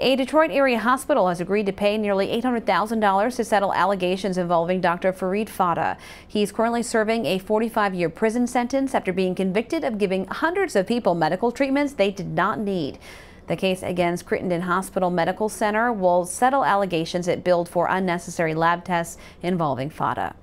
A Detroit area hospital has agreed to pay nearly $800,000 to settle allegations involving Dr. Farid He He's currently serving a 45-year prison sentence after being convicted of giving hundreds of people medical treatments they did not need. The case against Crittenton Hospital Medical Center will settle allegations it billed for unnecessary lab tests involving Fata.